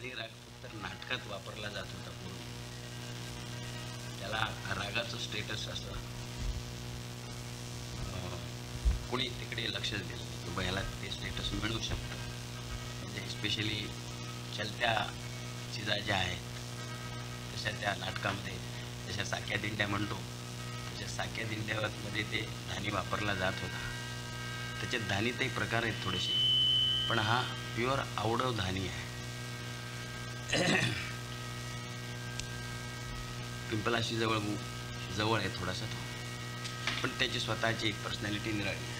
धानी राग तर नाटकात वापरला जात होता पूर्वी. त्याला रागाचं स्टेटस असं कोणी तिकडे लक्ष दिलं की बा ते स्टेटस मिळू शकतं. म्हणजे स्पेशली चलत्या चिजा ज्या आहेत तशा त्या नाटकामध्ये जशा साक्या दिंड्या म्हणतो तशा साक्या दिंड्यामध्ये ते धानी वापरला जात होता. त्याच्यात धानीतही प्रकार आहेत थोडेसे. पण हा प्युअर आवडव धानी आहे. पिंपलाशी जवळ जवळ आहे थोडासा तो. पण त्याची स्वतःची एक पर्सनॅलिटी निराळी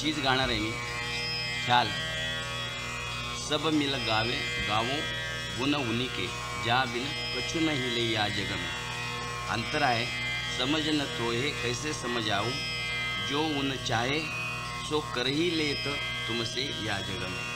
चीज़ गाना रहेगी ख्याल सब मिल गावे, गावो गुण के। जा बिन कछु न हिले या जग में। अंतर आए, समझ न तोहे, कैसे समझ आऊ? जो उन चाहे, सो कर ही ले तो तुमसे या जग में।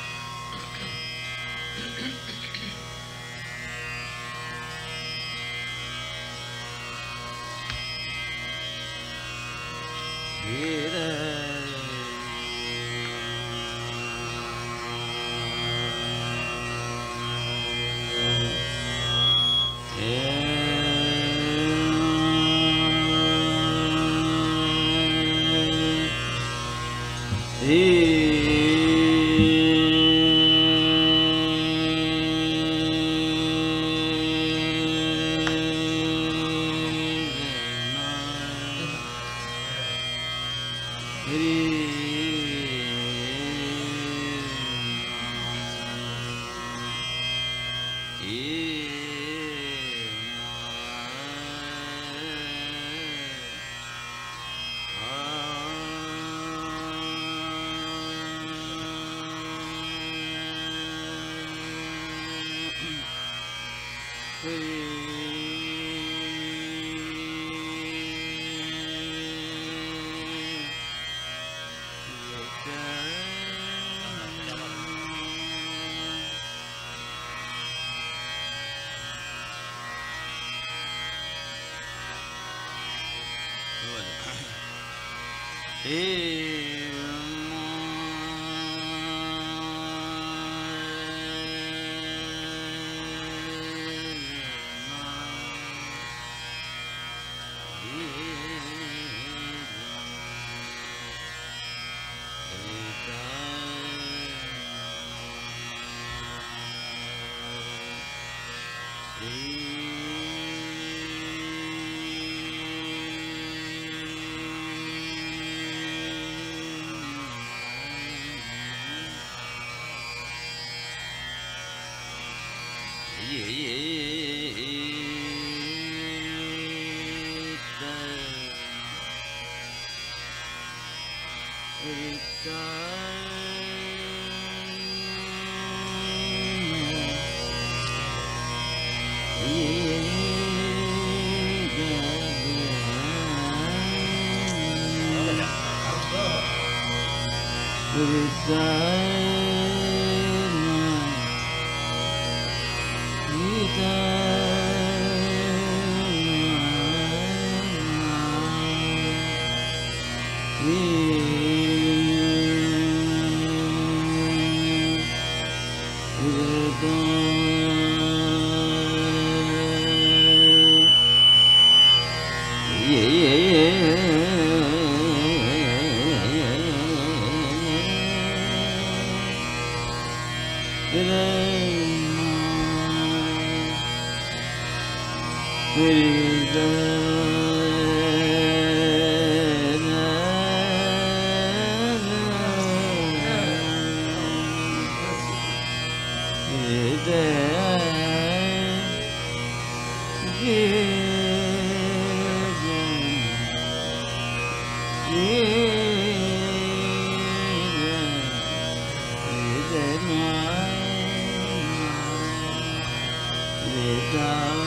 Vedanta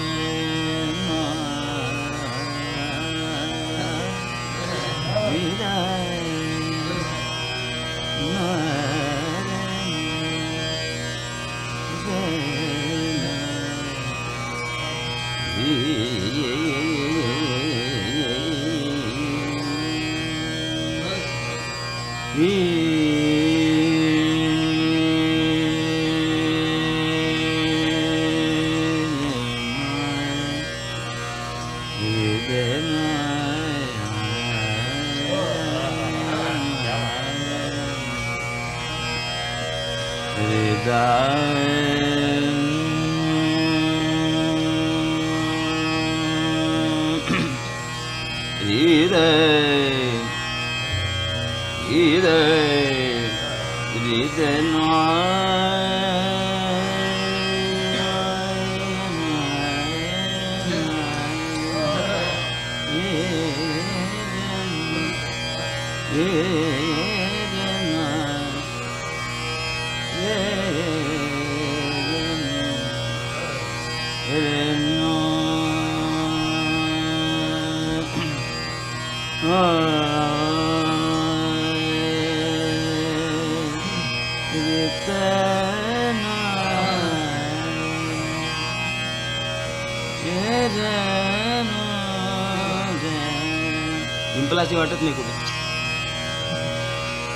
डिंपलासी वाटत नाही कुठे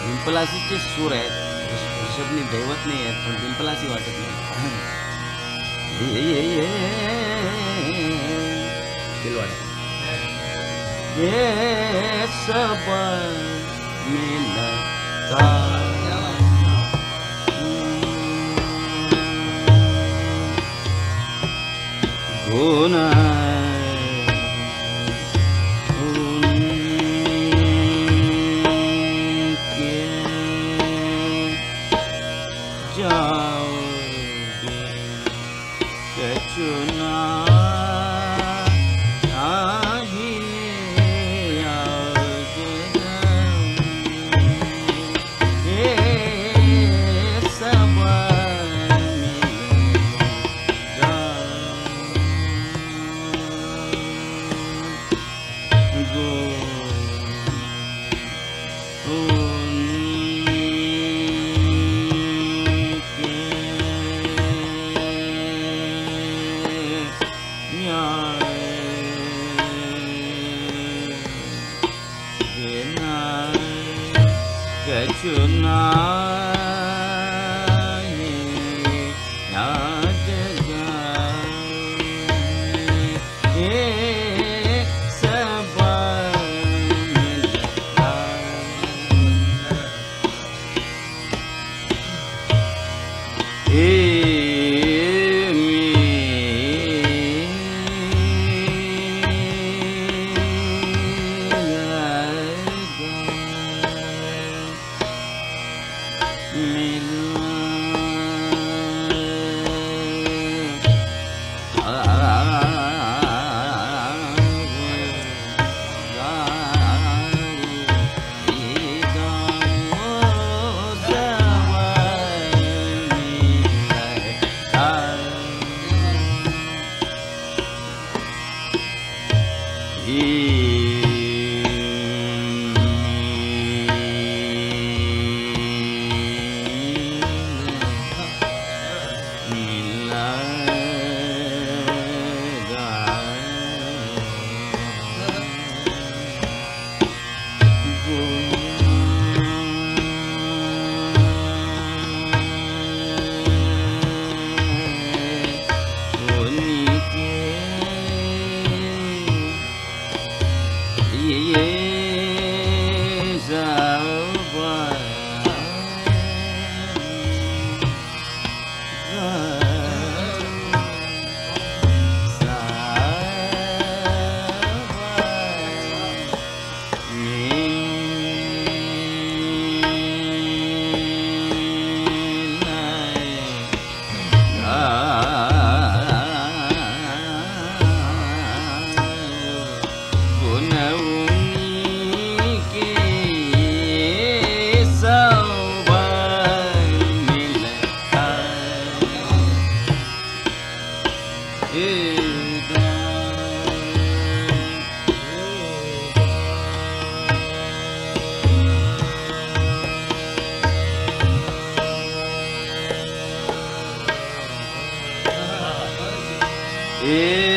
डिंपलासीचे सूर आहेत ऋषभनी दैवत नाही आहेत पण डिंपलासी वाटत नाही ये ये सब E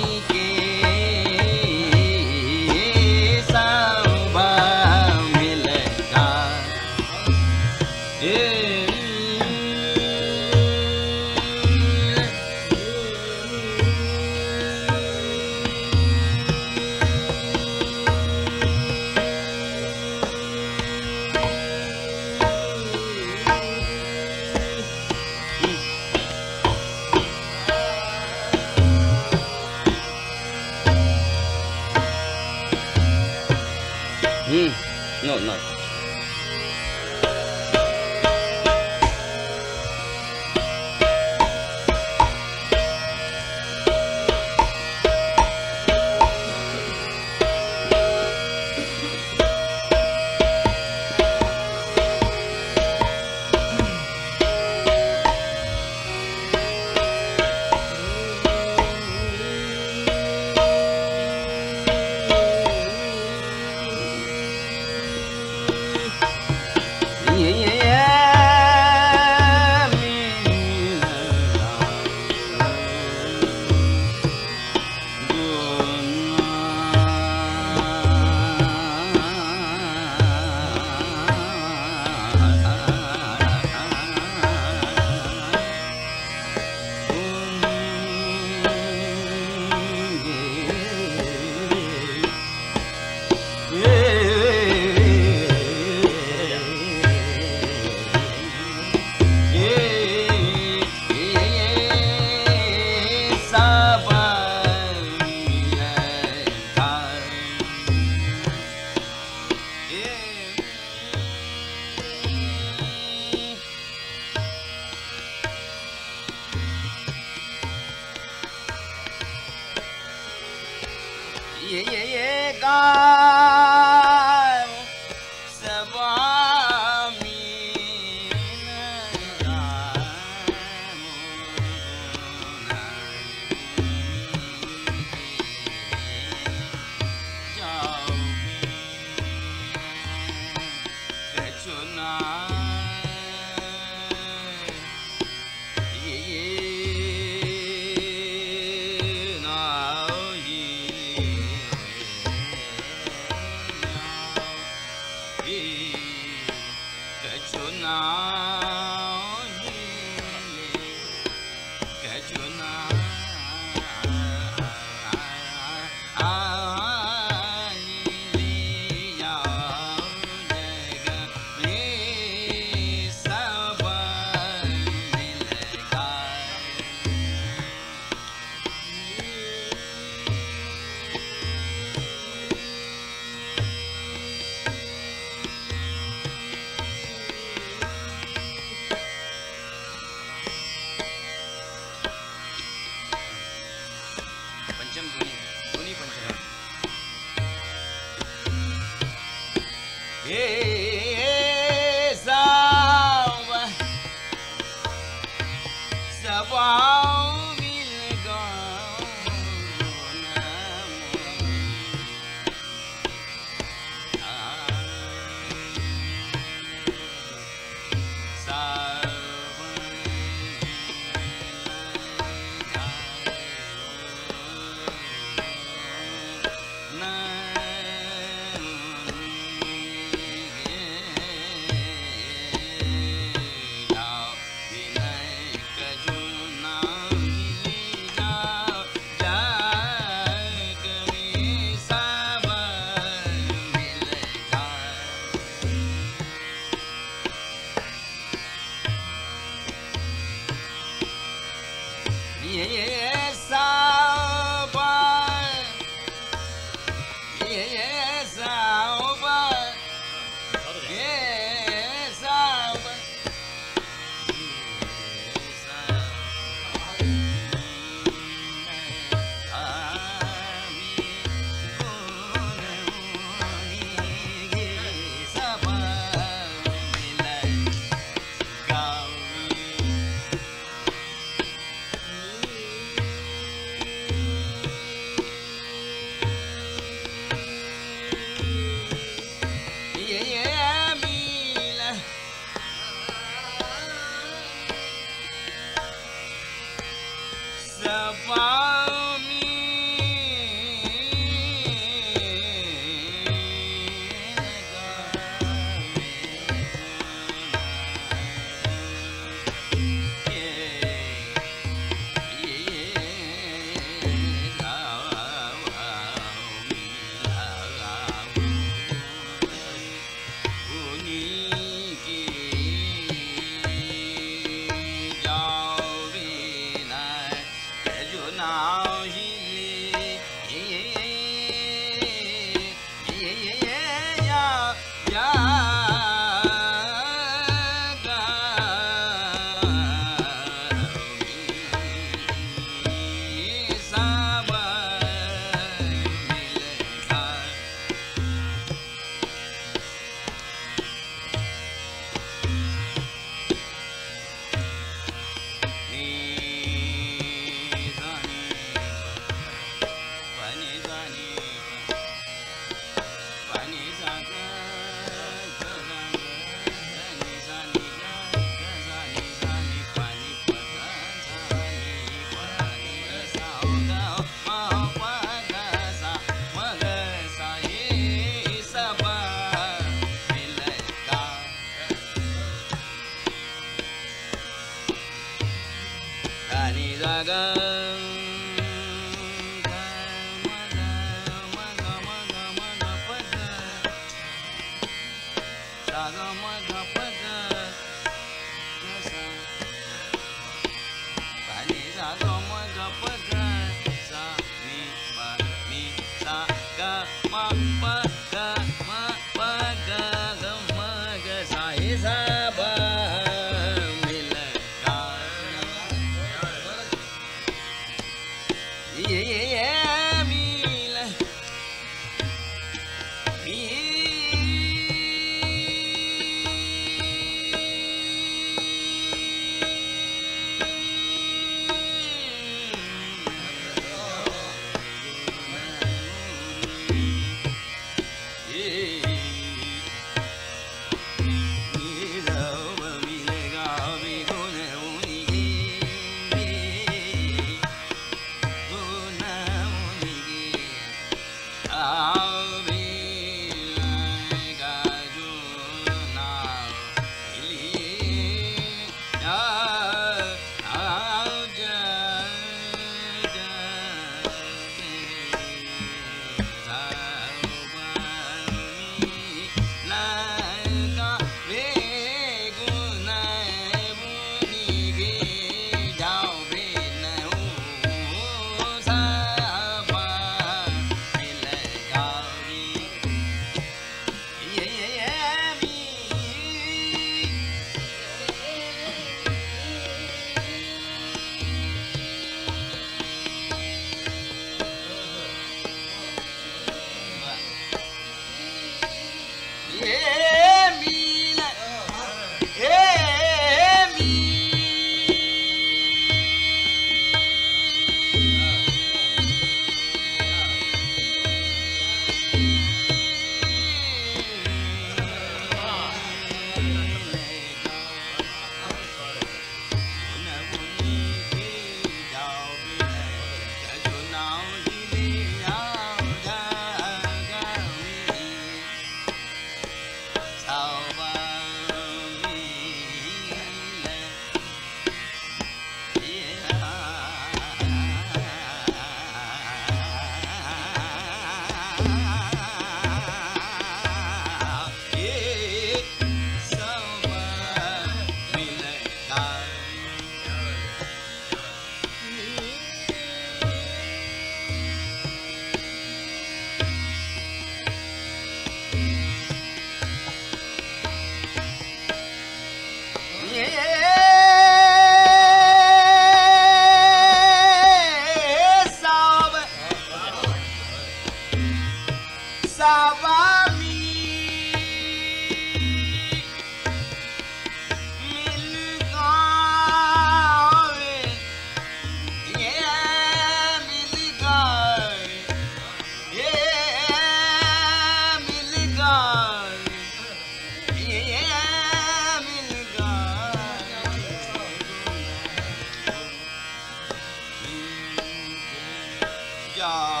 Oh.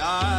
Ah.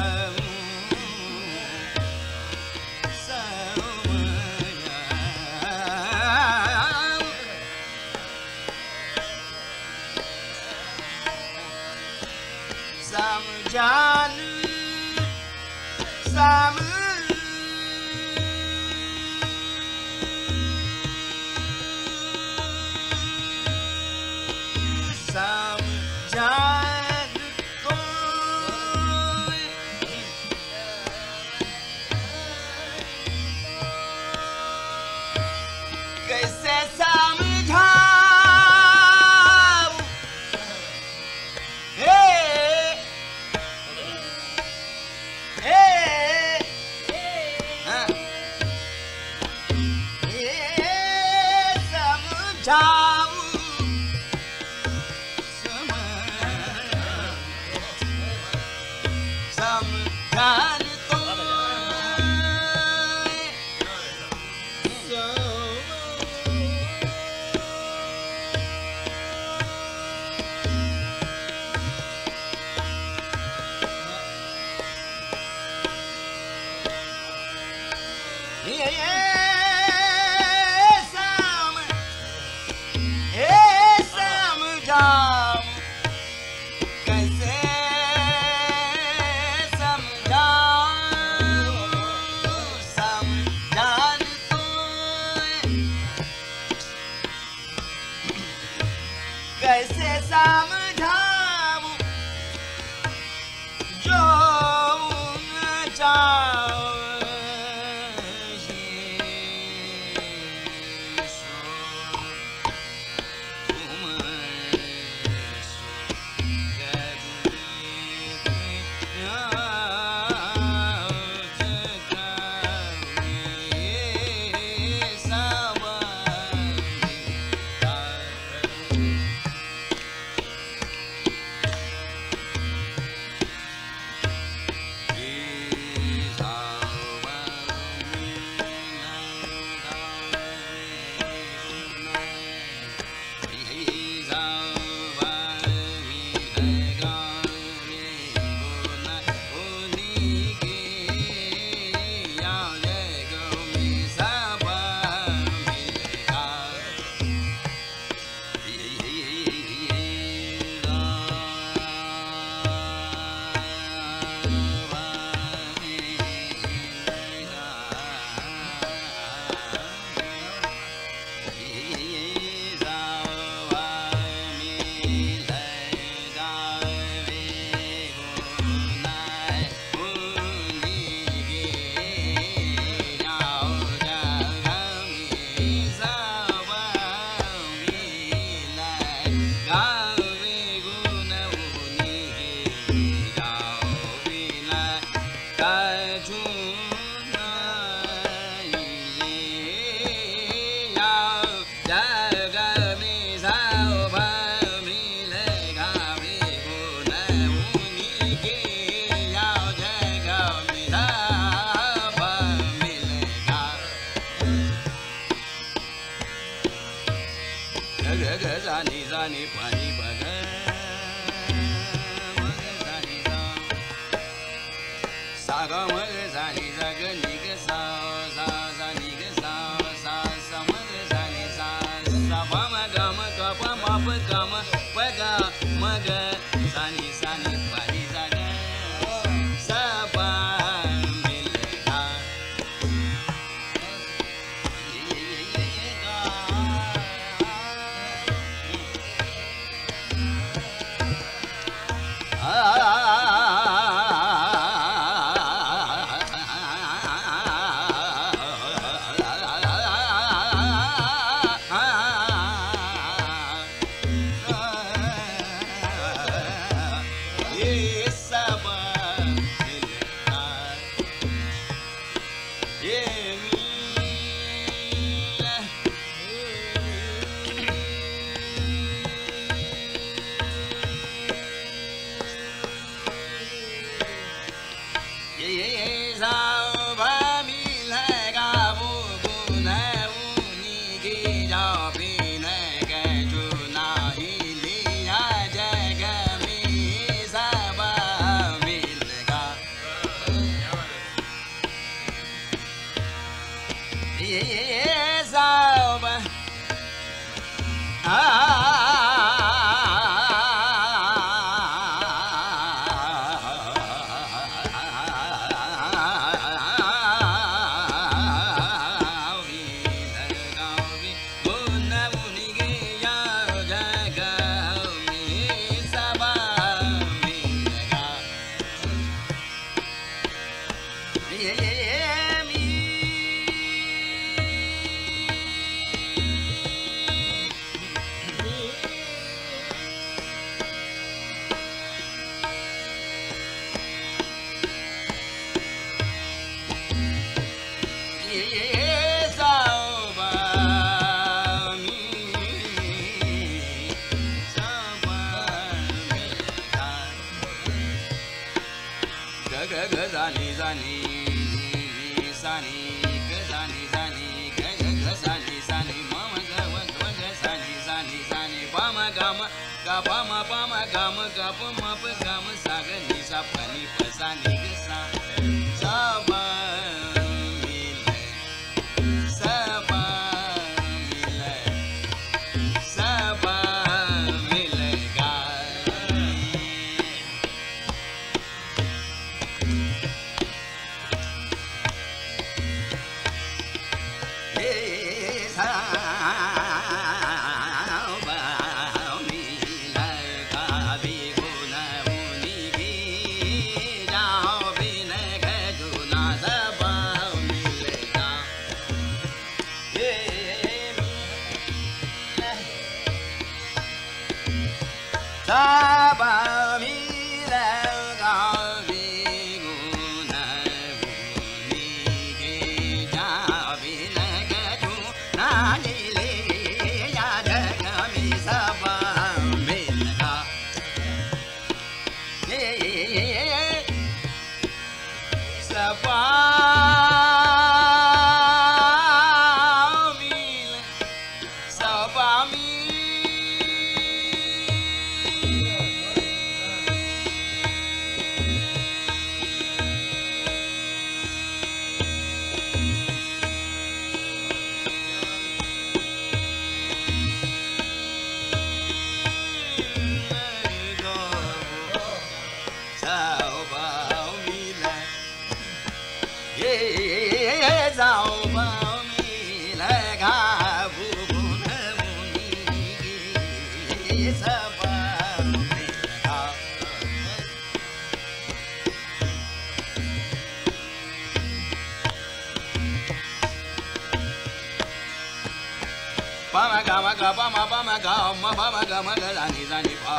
Gama gama ga ba ma ba ba gama ga ga ni ni pa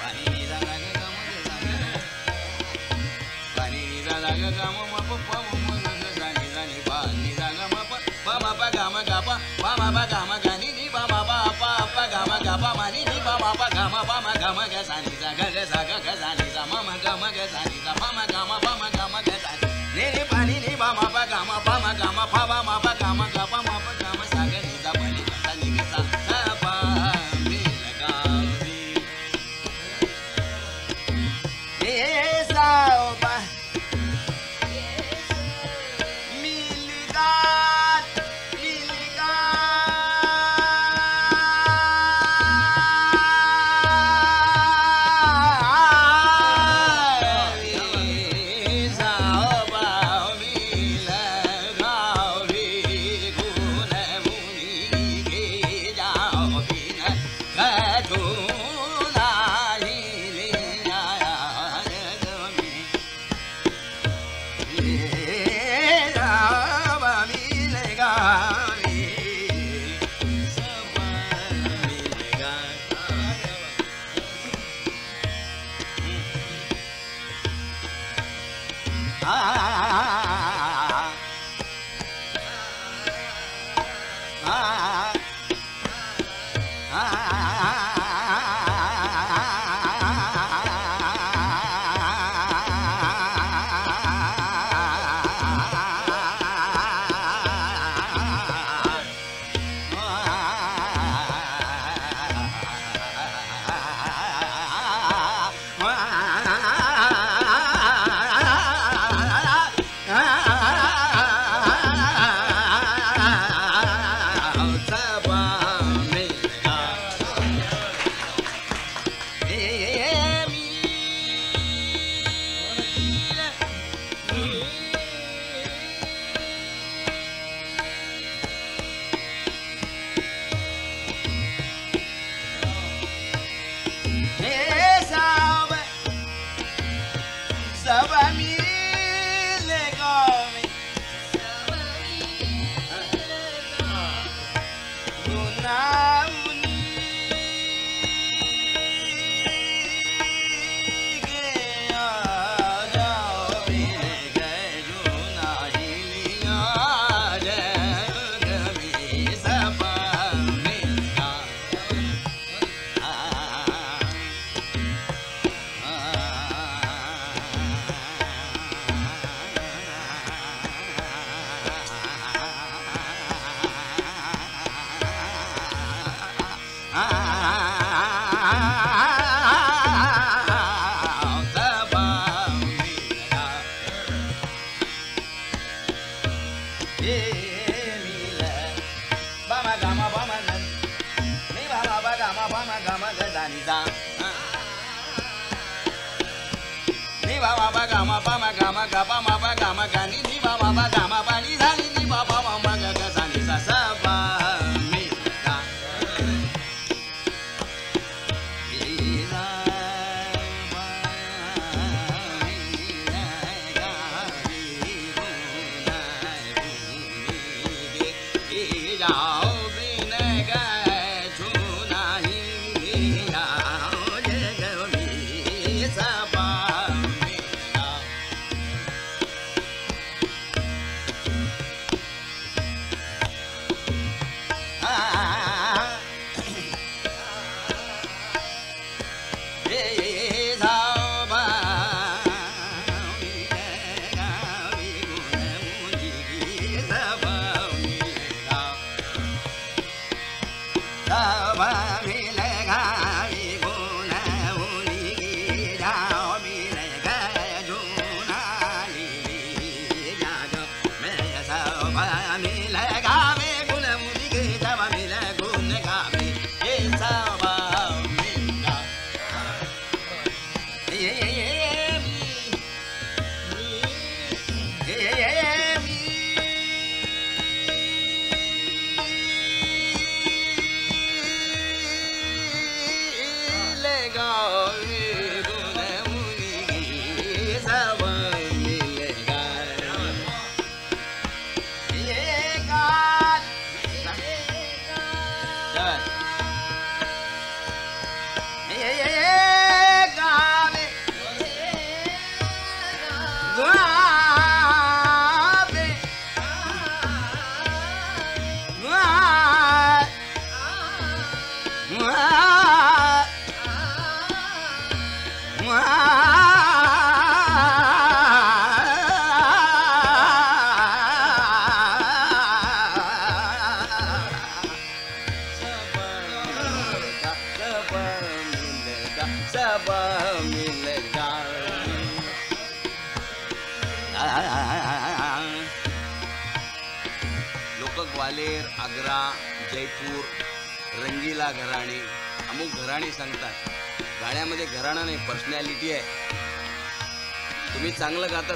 ba ni ni ga ga mo ni ni ga ga mo ma pa pa mo mo ni ni ba ni ga ma pa gama gama ba ga ma gama ga ma ni ni ba ba pa pa gama gama ga ni ni ba ba gama gama ga ga za ni ga ga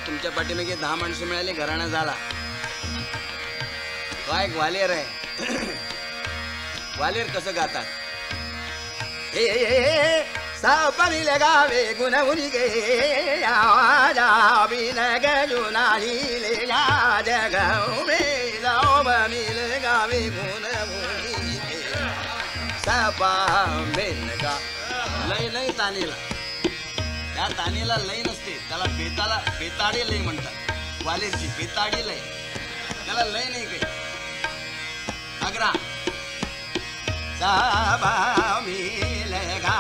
तुमच्या पाठीमागे दहा माणसं मिळाली घराणा झाला. काय ग्वालेर आहे. ग्वालेर कसं गातात? हे ए, ए, ए, लगावे गुणमुनी गे आवाजा बिन गजुनाली ले या जग मे जाओ लगावे गुणमुनी गे. सपा मेन गा. लय लय तानीला. त्या तानीला लय नसते. त्याला बेताला बेताडे लय म्हणतात. ग्वालेरची बेताडे लय. त्याला लय नाही काही. आग्रा साबा लय गा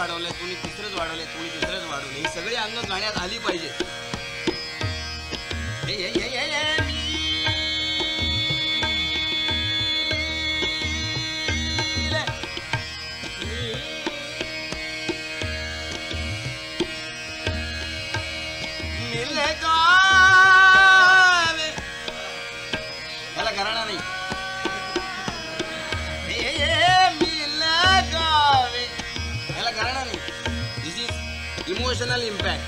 कुणी कोणी तिसरंच वाढवलंय कोणी दुसरंच वाढवलंय. ही सगळी अंग गाण्यात आली पाहिजे. emotional impact.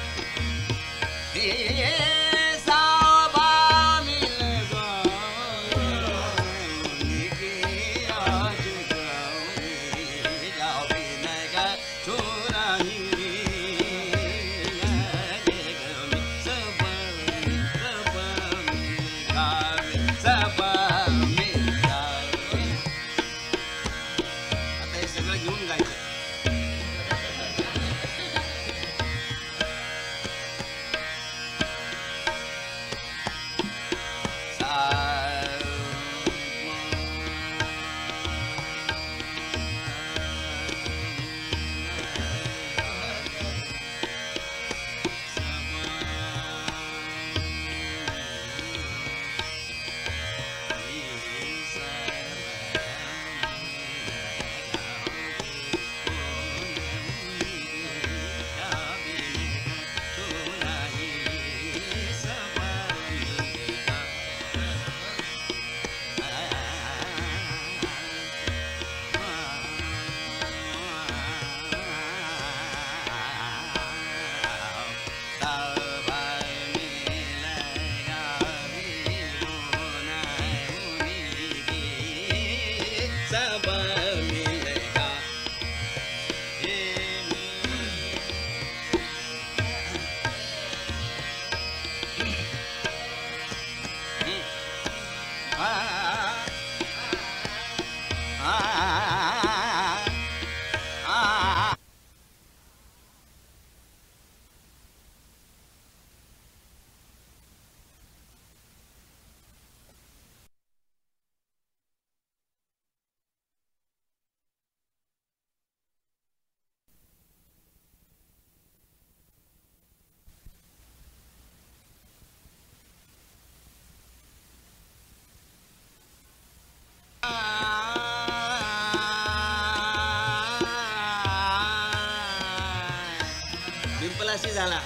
咱俩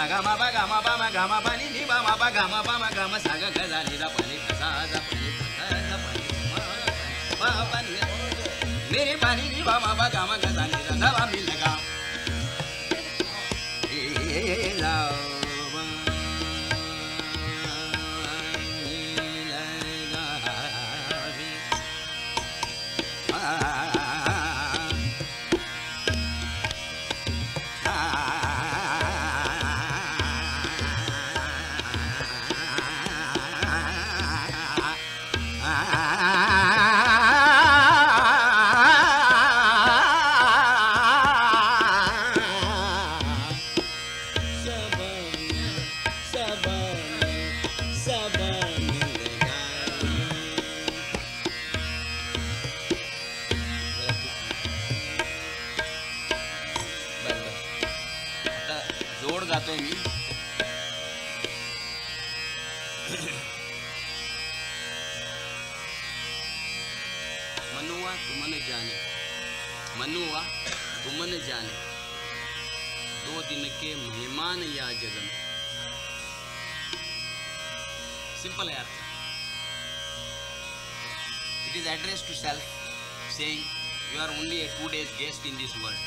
sagama bagama bama gama bani ni bama bagama bama gama saga gaza ni da bani kaza za bani kaza bani ma bani mere bani ni bama bagama gaza ni da na bani in this world.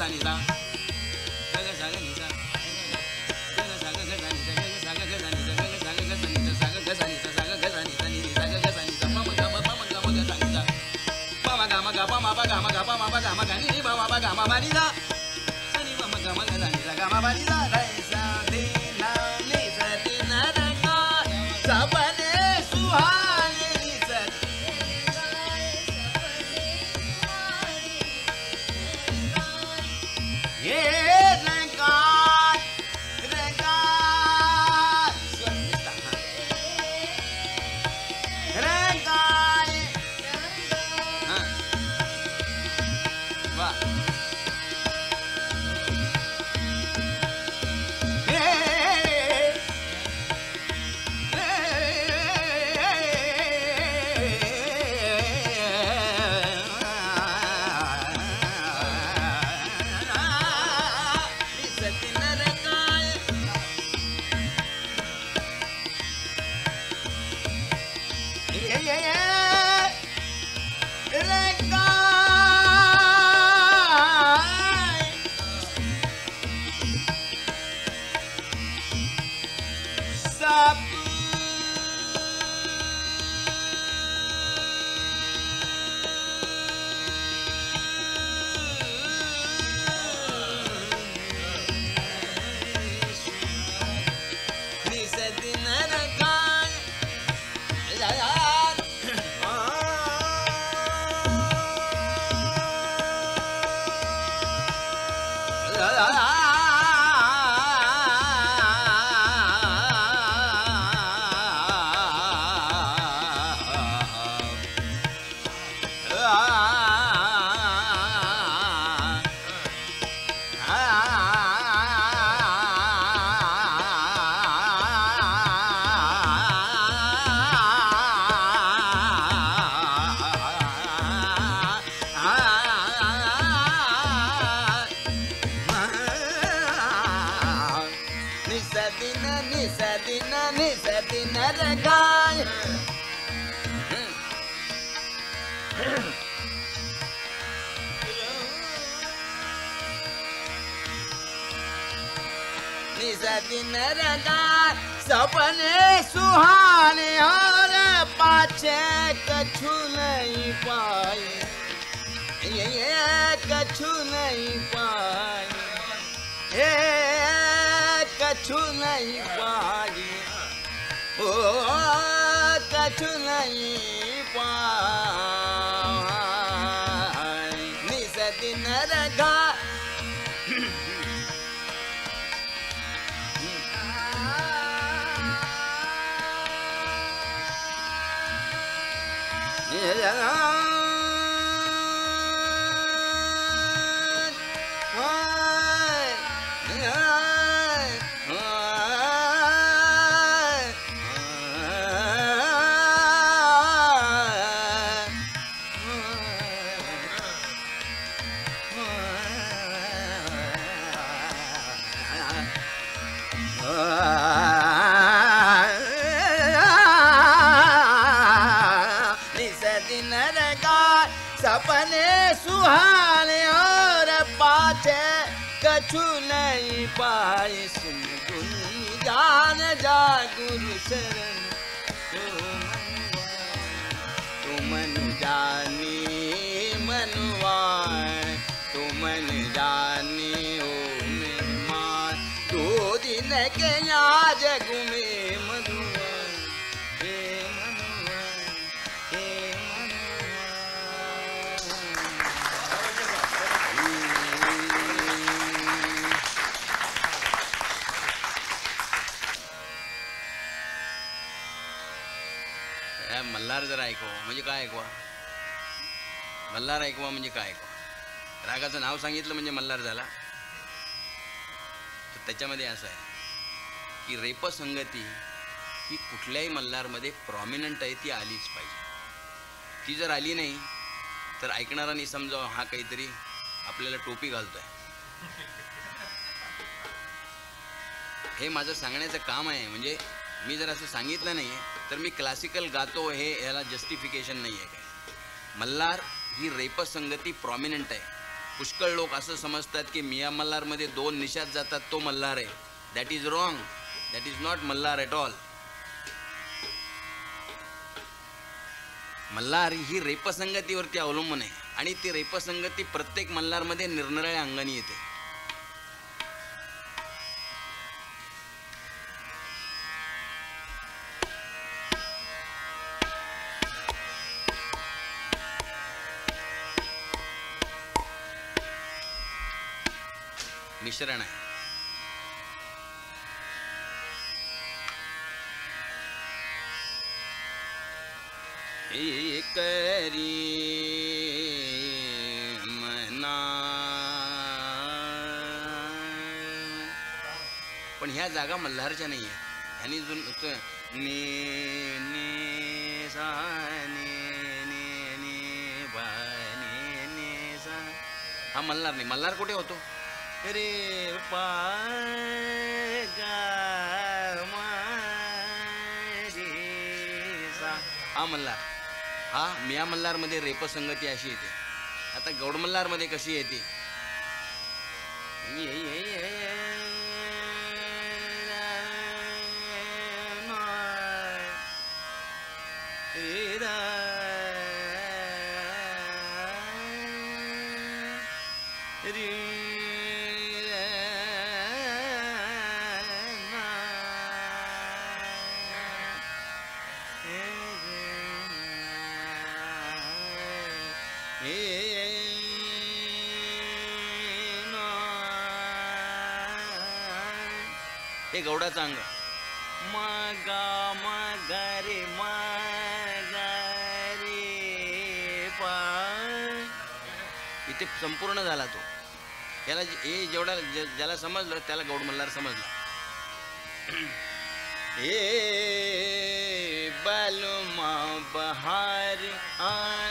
在你那。来了，来了。सदा सपने सुहाने और पाछे कछु नहीं पाए। ये, ये कछु नहीं पाए। ये कछु नहीं पाई ओ कछु नहीं 人啊！पाय सुन गुण जान जा गुरु शरण. तुमन जानी मनवान तुमन जानी ओ मेहमान. दो दिन के आज घूमे मल्हार जर ऐकवा म्हणजे काय ऐकवा मल्हार ऐकवा म्हणजे काय ऐकवा रागाचं नाव सांगितलं म्हणजे मल्हार झाला? तर त्याच्यामध्ये असं आहे की रेपसंगती ही कुठल्याही मल्हारमध्ये प्रॉमिनंट आहे ती आलीच पाहिजे. ती जर आली नाही तर ऐकणारा नाही समजावं हा काहीतरी आपल्याला टोपी घालतो आहे हे माझं सांगण्याचं काम आहे. म्हणजे मी जर असं सांगितलं नाही आहे तर मी क्लासिकल गातो हे याला जस्टिफिकेशन नाही आहे काय मल्हार ही रेपसंगती प्रॉमिनंट आहे. पुष्कळ लोक असं समजतात की मिया मल्हारमध्ये दोन निशात जातात तो मल्हार आहे. That is wrong that is not Malhar at all Malhar ही रेपसंगतीवरती अवलंबून आहे आणि ती रेपसंगती प्रत्येक मल्हारमध्ये निरनिराळ्या अंगाने येते. मिश्रण आहे. करी मना. पण ह्या जागा मल्हारच्या नाही आहेत. ह्यानी जुन ने ने सा ने ने ने बा ने ने सा हा मल्हार नाही. मल्हार कुठे होतो? रे पा रे सा हा मल्हार. हा मिया मल्हारमध्ये रेपसंगती अशी येते. आता गौड मल्हारमध्ये कशी येते? हे गौडाचं मग मगा रे मग रे पा इथे संपूर्ण झाला तो. याला हे जेवढा ज्याला समजलं त्याला गौड मल्हार समजला. ए बालुमा बहार आ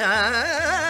Ah.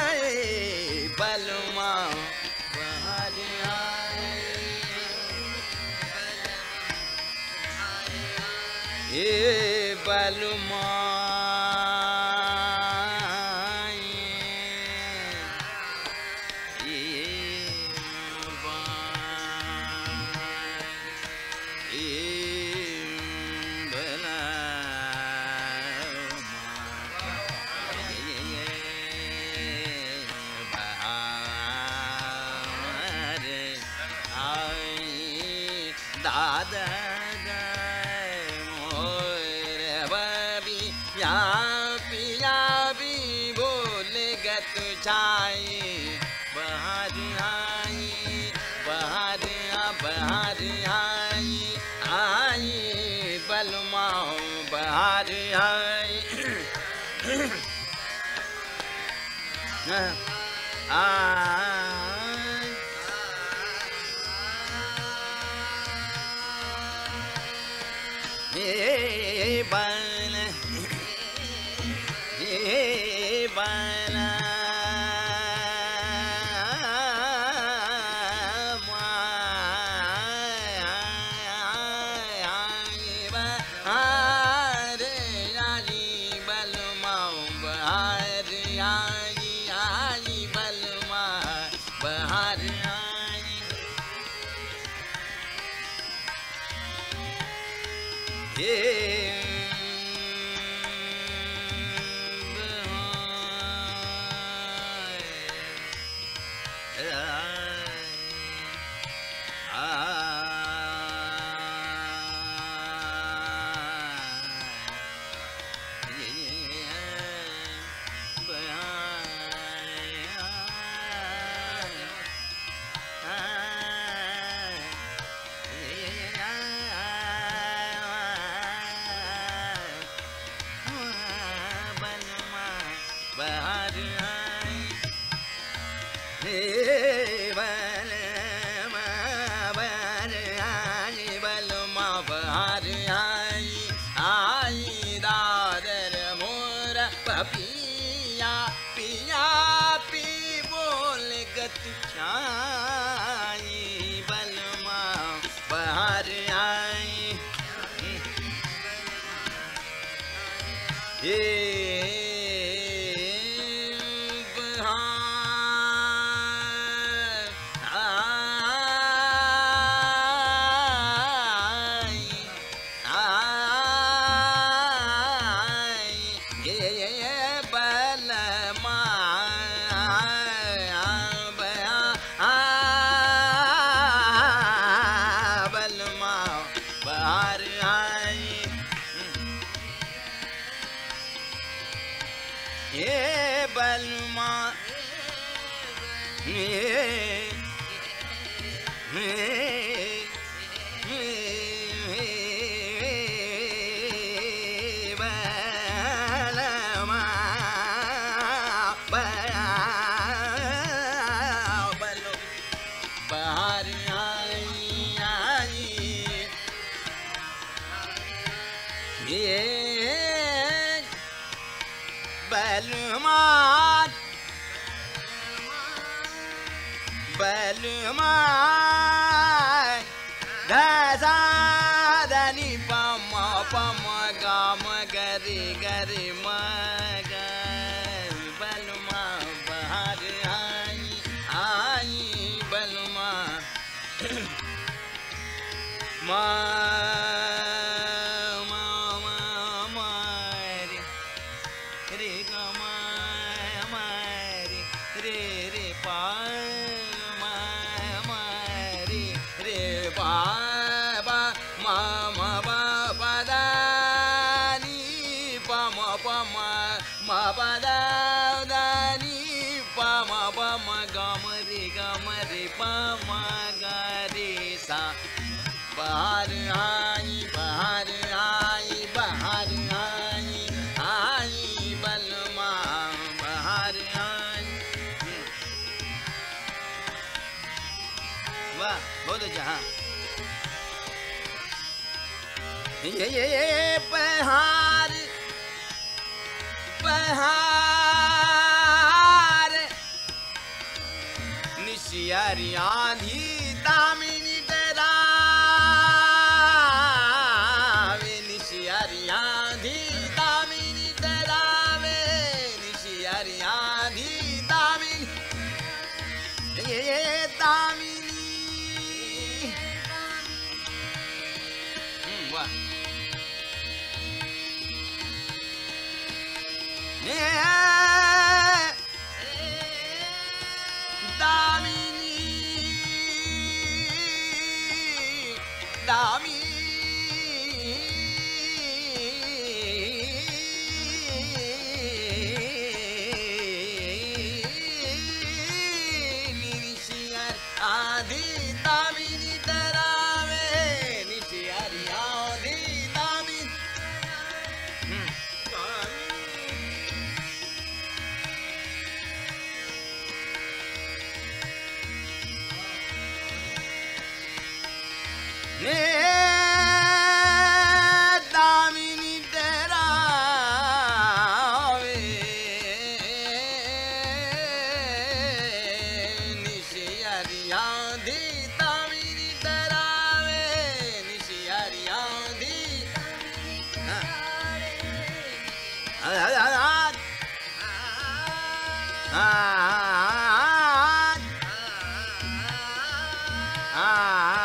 ये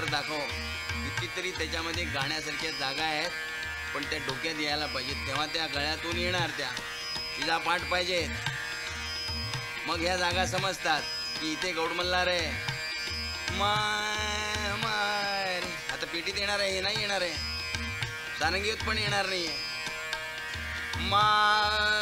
गौडमल्हार दाखव. कितीतरी त्याच्यामध्ये गाण्यासारख्या जागा आहेत पण त्या डोक्यात यायला पाहिजेत. तेव्हा त्या गळ्यातून येणार त्या. तिला पाठ पाहिजे. मग ह्या जागा समजतात की इथे गौडमल्हार आहे. माय माय. आता पेटीत येणार आहे हे नाही येणार आहे. सारंगीत पण येणार नाहीये. मा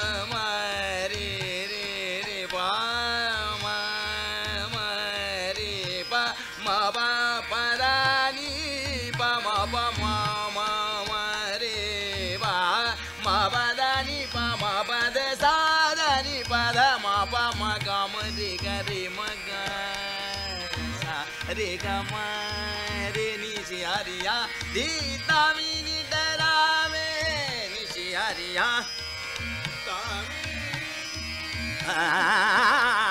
हे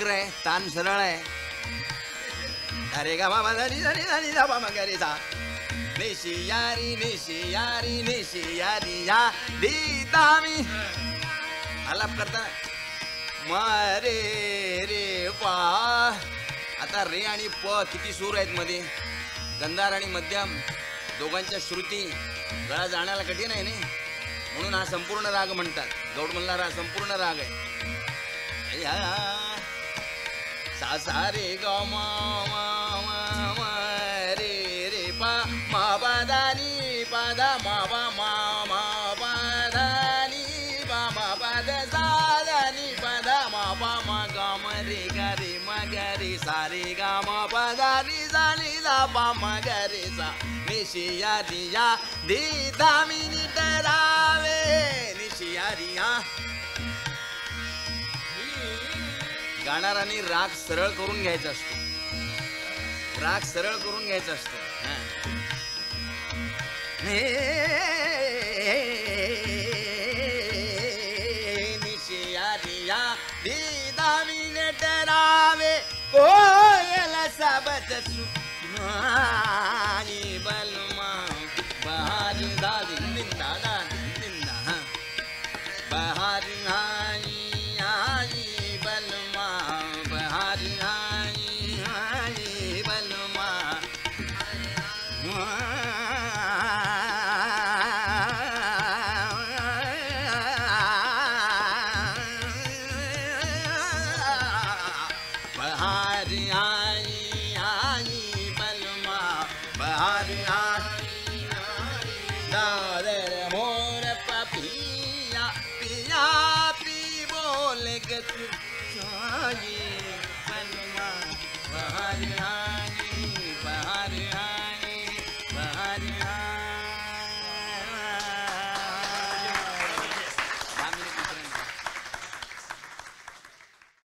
वक्र आहे तान सरळ आहे. अरे गा बाबा धनी धनी धनी जा बाबा गरे जा. निशी यारी निशी यारी निशी यारी या दीता मी. आलाप करता मारे रे पा आता रे आणि प किती सूर आहेत मध्ये गंधार आणि मध्यम दोघांच्या श्रुती. गळा जाण्याला कठीण आहे नाही म्हणून हा संपूर्ण राग म्हणतात. गौड मल्हार हा संपूर्ण राग आहे. सारे सा रे गी पदा मधानि पानि पदा मे गी मगरि सा रेषारियामिनिवे निषियारिया गाणाराने राग सरळ करून घ्यायचा असतो. राग सरळ करून घ्यायचा असतो. डरावे कोयल सबत सुमानी बल